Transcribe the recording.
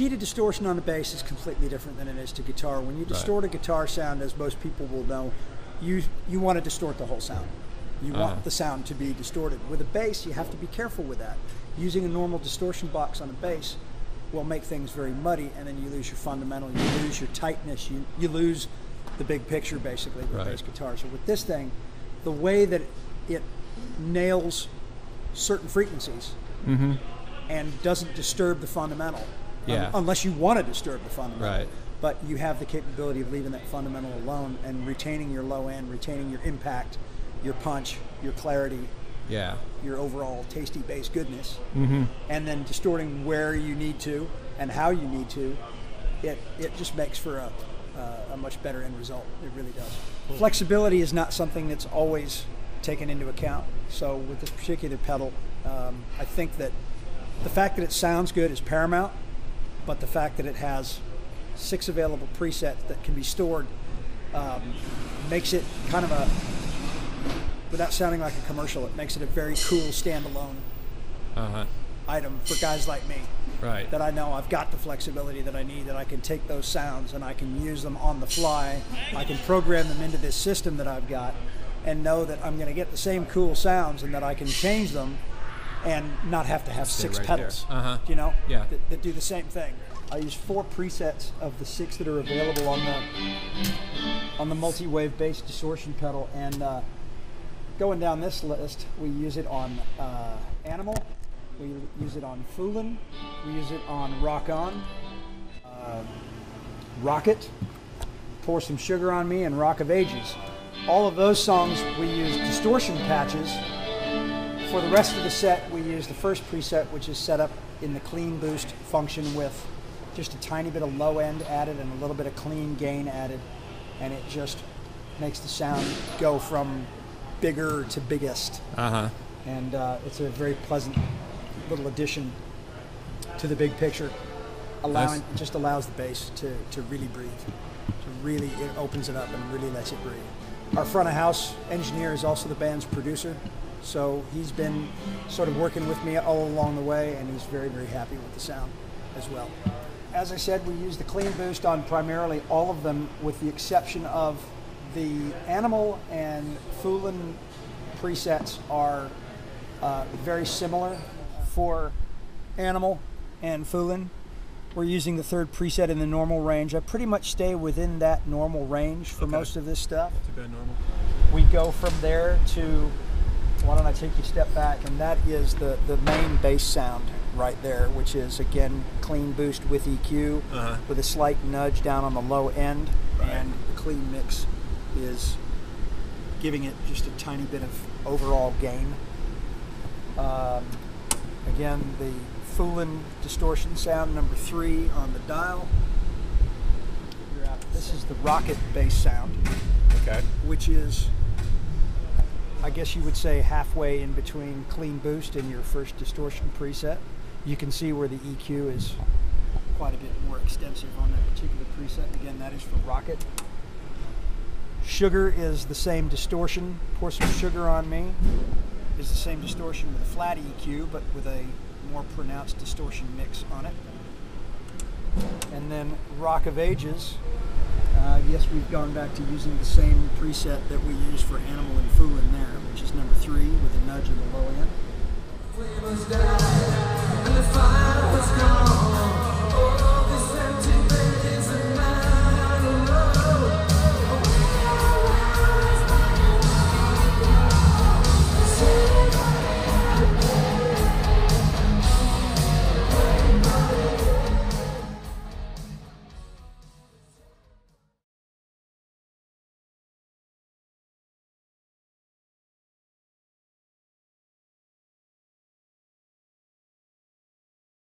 key to distortion on a bass is completely different than it is to guitar. When you distort a guitar sound, as most people will know, you you want to distort the whole sound. You Uh-huh. want the sound to be distorted. With a bass, you have to be careful with that. Using a normal distortion box on a bass will make things very muddy, and then you lose your fundamental, you lose your tightness, you, you lose the big picture basically with Right. bass guitar. So with this thing, the way that it nails certain frequencies and doesn't disturb the fundamental, un- Yeah. unless you want to disturb the fundamental. Right. But you have the capability of leaving that fundamental alone and retaining your low end, retaining your impact, your punch, your clarity, Yeah. your overall tasty bass goodness, mm-hmm. and then distorting where you need to and how you need to, it, it just makes for a, uh, a much better end result. It really does. Flexibility is not something that's always taken into account. So with this particular pedal, um, I think that the fact that it sounds good is paramount, but the fact that it has six available presets that can be stored um, makes it kind of a without sounding like a commercial, it makes it a very cool standalone Uh huh. item for guys like me. Right. That I know I've got the flexibility that I need, that I can take those sounds and I can use them on the fly. I can program them into this system that I've got and know that I'm going to get the same cool sounds and that I can change them and not have to have six right pedals. Uh-huh. You know? Yeah. That, that do the same thing. I use four presets of the six that are available on the on the multi-wave bass distortion pedal and uh, going down this list, we use it on uh, Animal, we use it on Foolin, we use it on Rock On, uh, Rocket, Pour Some Sugar on Me, and Rock of Ages. All of those songs we use distortion patches. For the rest of the set, we use the first preset, which is set up in the clean boost function with just a tiny bit of low end added and a little bit of clean gain added, and it just makes the sound go from bigger to biggest Uh huh. and uh, it's a very pleasant little addition to the big picture. Allowing Nice. it just allows the bass to, to really breathe. To really it opens it up and really lets it breathe. Our front of house engineer is also the band's producer, so he's been sort of working with me all along the way, and he's very very happy with the sound as well. As I said, we use the clean boost on primarily all of them, with the exception of the animal and Foolin presets are uh, very similar for animal and Foolin. We're using the third preset in the normal range. I pretty much stay within that normal range for Okay. most of this stuff. Too bad normal. We go from there to why don't I take you a step back and that is the, the main bass sound right there, which is again clean boost with EQ Uh-huh. with a slight nudge down on the low end Right. and the clean mix is giving it just a tiny bit of overall gain. Um, again, the Foolin distortion sound number three on the dial. This is the rocket bass sound, Okay. which is, I guess you would say, halfway in between clean boost and your first distortion preset. You can see where the EQ is quite a bit more extensive on that particular preset. Again, that is for rocket. Sugar is the same distortion. Pour some sugar on me is the same distortion with a flat EQ, but with a more pronounced distortion mix on it. And then Rock of Ages. Uh, yes, we've gone back to using the same preset that we use for Animal and Foolin there, which is number three with a nudge in the low end.